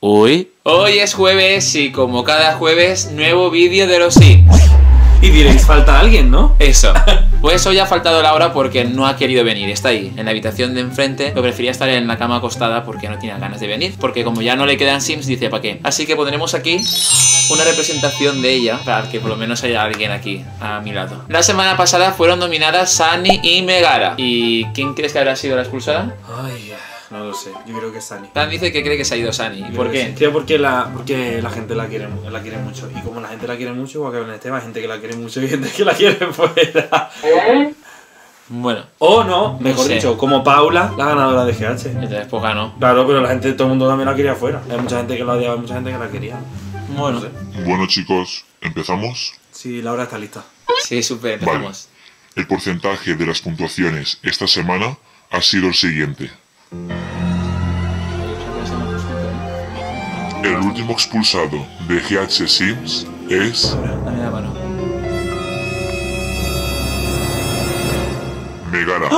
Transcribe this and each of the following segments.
Uy. Hoy es jueves y como cada jueves, nuevo vídeo de los Sims. Y diréis, falta alguien, ¿no? Eso. Pues hoy ha faltado Laura porque no ha querido venir. Está ahí, en la habitación de enfrente. Pero prefería estar en la cama acostada porque no tiene ganas de venir. Porque como ya no le quedan Sims, dice, ¿para qué? Así que pondremos aquí una representación de ella para que por lo menos haya alguien aquí a mi lado. La semana pasada fueron nominadas Sunny y Megara. ¿Y quién crees que habrá sido la expulsada? Ay, no lo sé. Yo creo que es Sani. Dan dice que cree que se ha ido Sunny. ¿Y por qué? Creo porque la, porque la gente la quiere, la quiere mucho. Y como la gente la quiere mucho, igual que en este, hay gente que la quiere mucho y gente que la quiere fuera. Bueno, O no, mejor sé. dicho, como Paula, la ganadora de GH. entonces pues ganó. Claro, pero la gente, todo el mundo también la quería fuera. Hay mucha gente que la odiaba y mucha gente que la quería. Bueno, No sé. Bueno chicos, empezamos. Sí, Laura está lista. sí, súper, empezamos. El porcentaje de las puntuaciones esta semana ha sido el siguiente. El último expulsado de GH Sims es Dame la mano. Megara.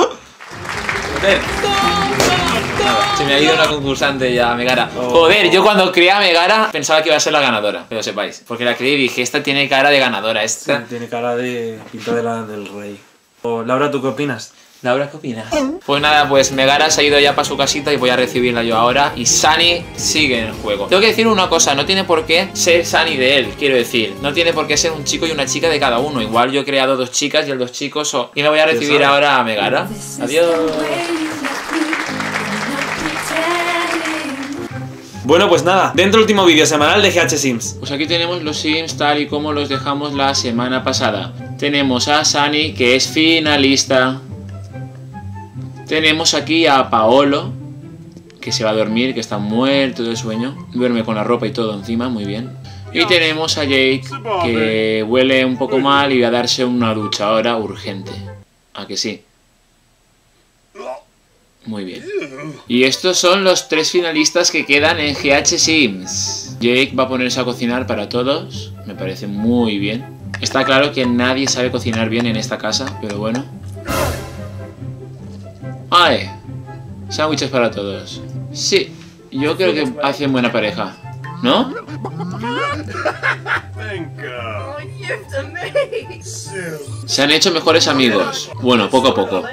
Se me ha ido una concursante ya, Megara. Joder, yo cuando creé a Megara pensaba que iba a ser la ganadora, que lo sepáis. Porque la creí y dije, esta tiene cara de ganadora. Esta... Tiene cara de pinta de la, del rey. O, Laura, ¿tú qué opinas? Laura, ¿qué opinas? Pues nada, pues Megara se ha ido ya para su casita y voy a recibirla yo ahora. Y Sunny sigue en el juego. Tengo que decir una cosa, no tiene por qué ser Sunny de él, quiero decir. No tiene por qué ser un chico y una chica de cada uno. Igual yo he creado dos chicas y el dos chicos. o- Y me voy a recibir ahora a Megara. Adiós. Bueno, pues nada, dentro del último vídeo semanal de GH Sims. Pues aquí tenemos los Sims tal y como los dejamos la semana pasada. Tenemos a Sunny, que es finalista. Tenemos aquí a Paolo, que se va a dormir, que está muerto de sueño. Duerme con la ropa y todo encima, muy bien. Y tenemos a Jake, que huele un poco mal y va a darse una ducha ahora urgente. ¿A que sí? Muy bien. Y estos son los tres finalistas que quedan en GH Sims. Jake va a ponerse a cocinar para todos. Me parece muy bien. Está claro que nadie sabe cocinar bien en esta casa, pero bueno. ¡Ay! Sándwiches para todos. Sí, yo creo que hacen buena pareja. ¿No? Se han hecho mejores amigos. Bueno, poco a poco.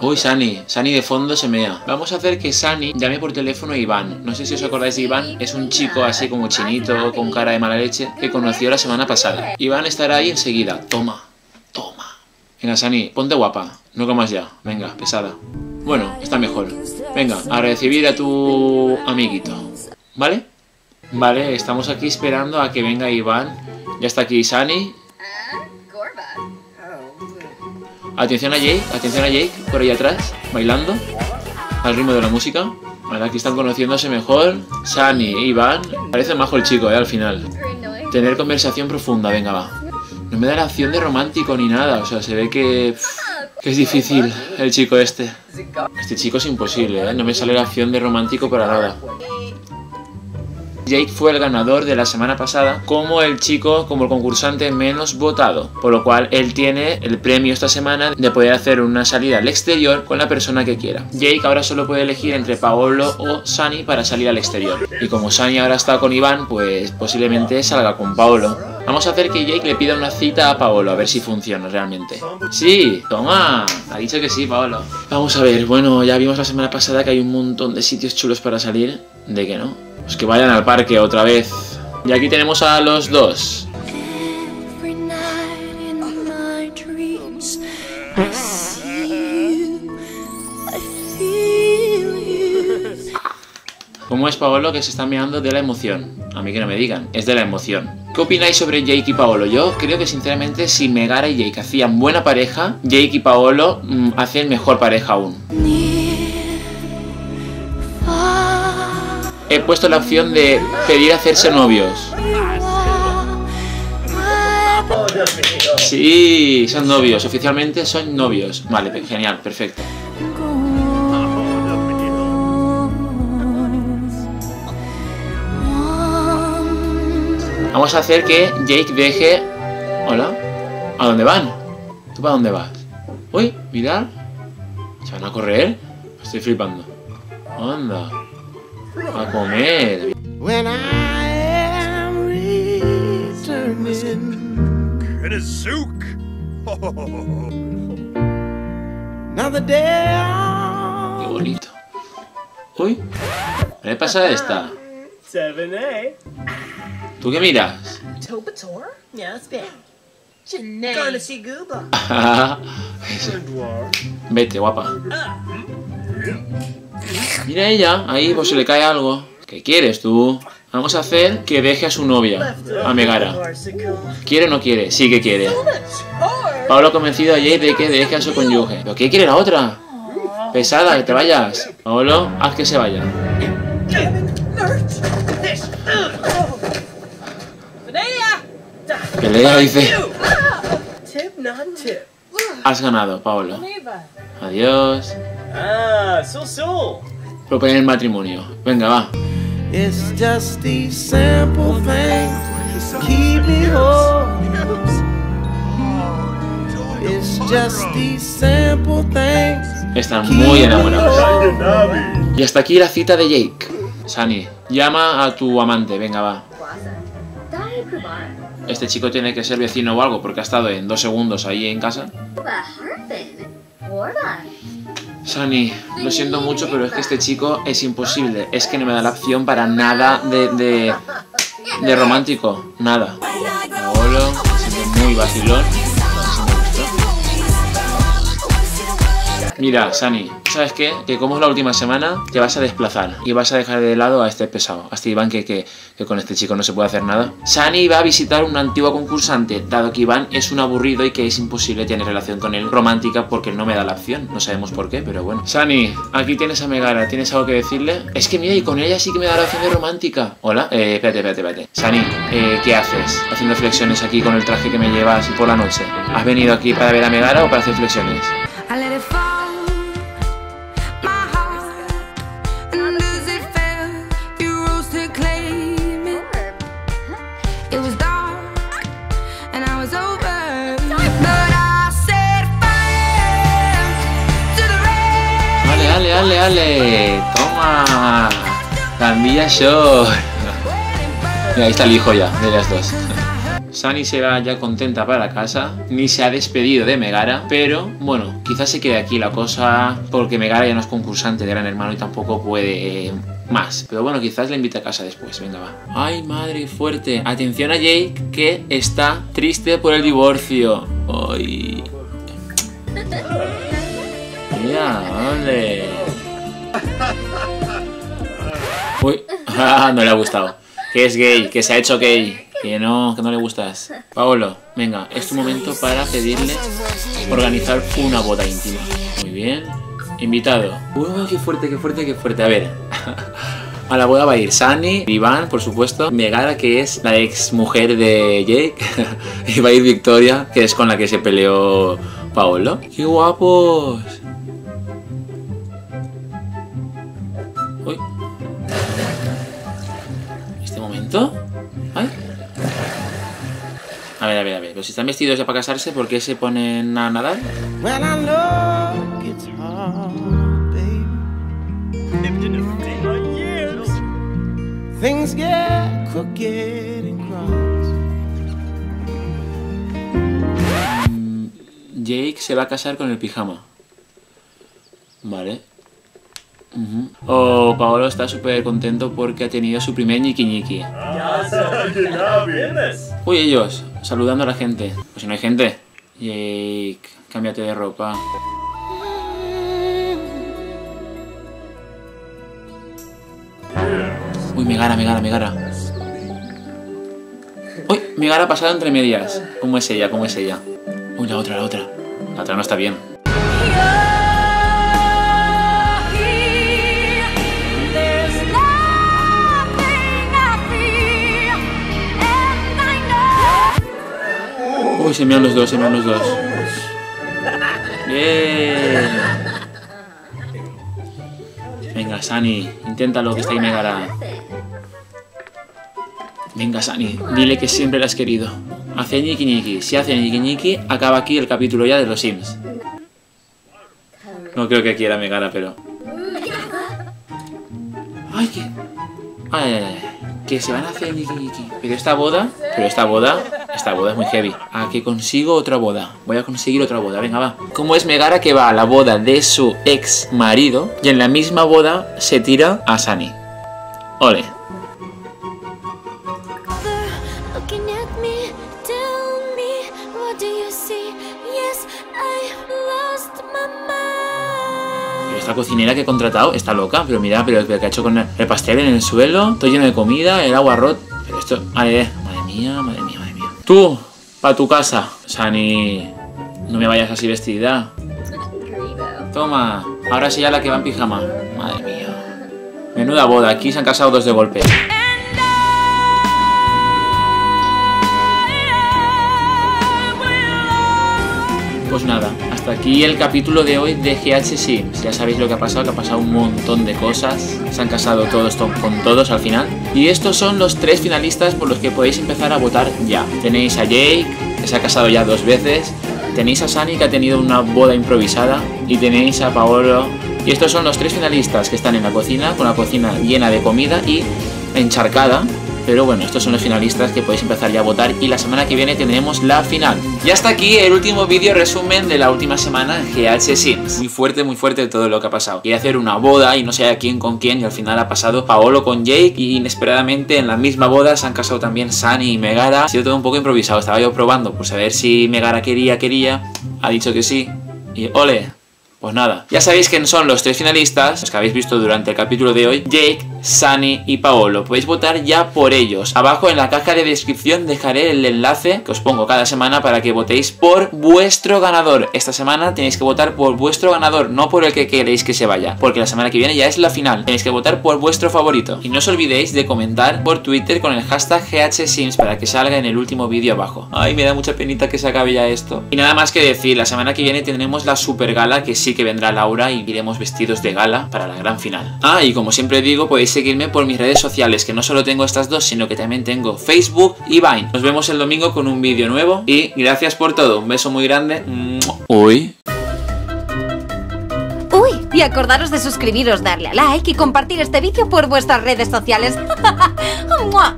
Uy, Sani, Sani de fondo se mea. Vamos a hacer que Sani llame por teléfono a Iván. No sé si os acordáis de Iván, es un chico así como chinito, con cara de mala leche, que conoció la semana pasada. Iván estará ahí enseguida. Toma. Venga, Sani, ponte guapa. No comas ya. Venga, pesada. Bueno, está mejor. Venga, a recibir a tu amiguito. ¿Vale? Vale, estamos aquí esperando a que venga Iván. Ya está aquí Sani. Atención a Jake, atención a Jake, por ahí atrás, bailando, al ritmo de la música. Vale, aquí están conociéndose mejor. Sunny e Iván. Parece majo el chico, eh, al final. Tener conversación profunda, venga, va. No me da la opción de romántico ni nada, o sea, se ve que, que es difícil el chico este. Este chico es imposible, ¿eh? No me sale la opción de romántico para nada. Jake fue el ganador de la semana pasada como el chico, como el concursante menos votado, por lo cual él tiene el premio esta semana de poder hacer una salida al exterior con la persona que quiera. Jake ahora solo puede elegir entre Paolo o Sunny para salir al exterior. Y como Sunny ahora está con Iván, pues posiblemente salga con Paolo. Vamos a hacer que Jake le pida una cita a Paolo, a ver si funciona realmente. Sí, toma, ha dicho que sí, Paolo. Vamos a ver, bueno, ya vimos la semana pasada que hay un montón de sitios chulos para salir. ¿De qué no? Pues que vayan al parque otra vez. Y aquí tenemos a los dos. ¿Cómo es Paolo que se está meando de la emoción? A mí que no me digan, es de la emoción. ¿Qué opináis sobre Jake y Paolo? Yo creo que sinceramente si Megara y Jake hacían buena pareja, Jake y Paolo mm, hacen mejor pareja aún. He puesto la opción de pedir hacerse novios. Sí, son novios, oficialmente son novios. Vale, genial, perfecto. Vamos a hacer que Jake deje... Hola. ¿A dónde van? ¿Tú para dónde vas? Uy, mirad. ¿Se van a correr? Estoy flipando. Anda. A comer. when I am returning. Another day Qué on. bonito. Uy. ¿Qué le pasa a esta? 7A. ¿Tú qué miras? Tobator? Yes, Ben. Janae. Gonna see Gooba. Vete, guapa. Mira ella, ahí pues se le cae algo. ¿Qué quieres tú? Vamos a hacer que deje a su novia, a Megara. ¿Quiere o no quiere? Sí que quiere. Pablo ha convencido a Jay de que deje a su cónyuge. ¿Pero qué quiere la otra? Pesada, que te vayas. Pablo, haz que se vaya. Pelea, dice. Has ganado, Pablo. Adiós. Ah, so so. Proponer el matrimonio. Venga, va. It's just these simple things keep me whole. It's just these simple things. Están muy enamorados. Y hasta aquí la cita de Jake. Sunny, llama a tu amante. Venga, va. Este chico tiene que ser vecino o algo porque ha estado en dos segundos ahí en casa. Sunny, lo siento mucho, pero es que este chico es imposible. Es que no me da la opción para nada de, de, romántico. Nada. Paolo, siendo muy vacilón. Mira, Sani, ¿sabes qué? Que como es la última semana, te vas a desplazar y vas a dejar de lado a este pesado, a este Iván que, que, que con este chico no se puede hacer nada. Sani va a visitar un antiguo concursante, dado que Iván es un aburrido y que es imposible tener relación con él romántica porque no me da la opción. No sabemos por qué, pero bueno. Sani, aquí tienes a Megara, ¿tienes algo que decirle? Es que mira, y con ella sí que me da la opción de romántica. Hola, eh, espérate, espérate, espérate. Sani, eh, ¿qué haces? Haciendo flexiones aquí con el traje que me llevas por la noche. ¿Has venido aquí para ver a Megara o para hacer flexiones? Ale, ale, ale. Toma. Cambia short. Mira, ahí está el hijo ya, de las dos. Sani se va ya contenta para casa, ni se ha despedido de Megara, pero bueno, quizás se quede aquí la cosa porque Megara ya no es concursante de Gran Hermano y tampoco puede eh, más. Pero bueno, quizás le invite a casa después, venga va. Ay, madre fuerte. Atención a Jake que está triste por el divorcio. Ay. Mira, ¿dónde? Ah, no le ha gustado. Que es gay, que se ha hecho gay. Que no, que no le gustas. Paolo, venga, es tu momento para pedirle organizar una boda íntima. Muy bien. Invitado. Uy, qué fuerte, qué fuerte, qué fuerte. A ver. A la boda va a ir Sani, Iván, por supuesto, Megara, que es la ex mujer de Jake, y va a ir Victoria, que es con la que se peleó Paolo. ¡Qué guapos! A ver, a ver, a ver. Pero si están vestidos ya para casarse, ¿por qué se ponen a nadar? Well, I know it's hard, baby. Things get crooked and cross. Jake se va a casar con el pijama. Vale. Ujú. Oh, Paolo está súper contento porque ha tenido su primer ñiqui ñiqui. Uy, ellos, saludando a la gente. Pues si no hay gente. Jake, cámbiate de ropa. Uy, Megara, Megara, Megara. Uy, Megara ha pasado entre medias. ¿Cómo es ella? ¿Cómo es ella? Uy, la otra, la otra. La otra no está bien. Se miran los dos, se miran los dos. Bien. Venga, Sani, inténtalo que está ahí Megara. Venga, Sani, dile que siempre la has querido. Hace ñiqui ñiqui. Si hace ñiqui ñiqui, acaba aquí el capítulo ya de los Sims. No creo que quiera Megara, pero. Ay, que. Ay. Que se van a hacer. Pero esta boda. Pero esta boda. Esta boda es muy heavy. A que consigo otra boda. Voy a conseguir otra boda. Venga, va. ¿Cómo es Megara que va a la boda de su ex marido y en la misma boda se tira a Sani? Ole. Esta cocinera que he contratado está loca. Pero mira, pero pero que ha hecho con el el pastel en el suelo. Todo lleno de comida, el agua rot. Pero esto. Mía, madre mía, madre mía. Tú, pa' tu casa. Sani, no me vayas así vestida. Toma, ahora sí ya la que va en pijama. Madre mía. Menuda boda, aquí se han casado dos de golpe. Pues nada, aquí el capítulo de hoy de GH Sims. Ya sabéis lo que ha pasado, que ha pasado un montón de cosas. Se han casado todos to- con todos al final. Y estos son los tres finalistas por los que podéis empezar a votar ya. Tenéis a Jake, que se ha casado ya dos veces. Tenéis a Sunny, que ha tenido una boda improvisada. Y tenéis a Paolo. Y estos son los tres finalistas que están en la cocina, con la cocina llena de comida y encharcada. Pero bueno, estos son los finalistas que podéis empezar ya a votar y la semana que viene tendremos la final. Y hasta aquí el último vídeo resumen de la última semana en GH Sims. Muy fuerte, muy fuerte todo lo que ha pasado. Quería hacer una boda y no sé a quién con quién y al final ha pasado Paolo con Jake y inesperadamente en la misma boda se han casado también Sunny y Megara. Ha sido todo un poco improvisado, estaba yo probando por saber si Megara quería, quería. Ha dicho que sí y ole, pues nada, ya sabéis quién son los tres finalistas, los que habéis visto durante el capítulo de hoy, Jake, Sunny y Paolo. Podéis votar ya por ellos. Abajo en la caja de descripción dejaré el enlace que os pongo cada semana para que votéis por vuestro ganador. Esta semana tenéis que votar por vuestro ganador, no por el que queréis que se vaya, porque la semana que viene ya es la final. Tenéis que votar por vuestro favorito. Y no os olvidéis de comentar por Twitter con el hashtag GHSims para que salga en el último vídeo abajo. Ay, me da mucha penita que se acabe ya esto. Y nada más que decir, la semana que viene tendremos la super gala que sí que vendrá Laura y iremos vestidos de gala para la gran final. Ah, y como siempre digo, podéis seguirme por mis redes sociales, que no solo tengo estas dos, sino que también tengo Facebook y Vine. Nos vemos el domingo con un vídeo nuevo y gracias por todo. Un beso muy grande. Uy. Uy, y acordaros de suscribiros, darle a like y compartir este vídeo por vuestras redes sociales. ¡Mua!